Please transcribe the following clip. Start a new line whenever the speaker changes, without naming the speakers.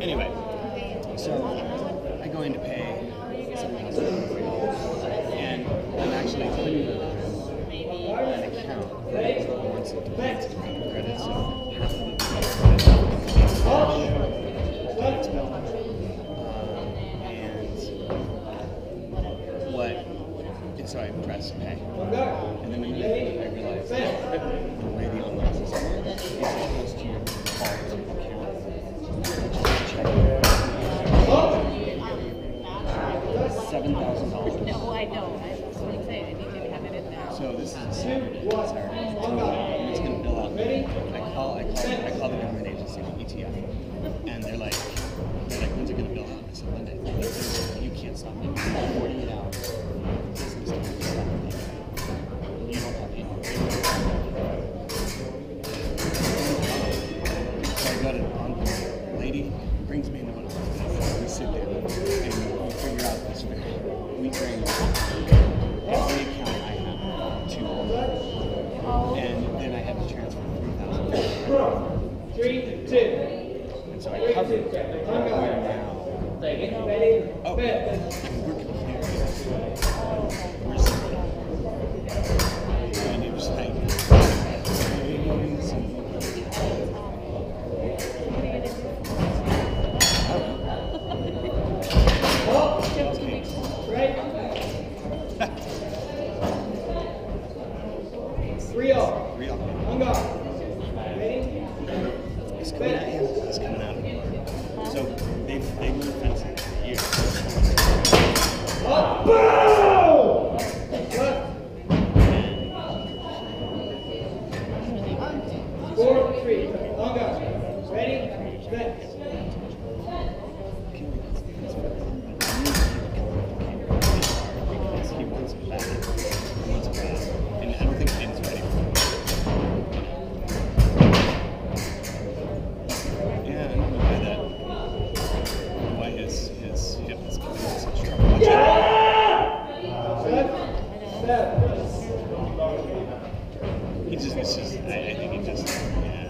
Anyway, so I go in to pay and I'm actually the an account that wants it to to credit, so half of is credit. Um, and what? So I press pay, and then I realize
No, I don't. I going to say, I need to have it in now.
So this is Saturday, Saturday. And it's gonna bill out. I call, I call, I call the government agency, the ETF, and they're like, they're like, when's it gonna bill out? I said Monday. You can't stop me. Forty-eight hours. Business. You don't have any. So I got it on Three,
two.
And so I cover it. We're now.
Ready?
Oh, It's coming out here. It's coming out. So they've they've been fencing for years.
Up. Boom! Four, three. Hung on. Ready? Set.
It just, it's just, I, I think it
just, yeah.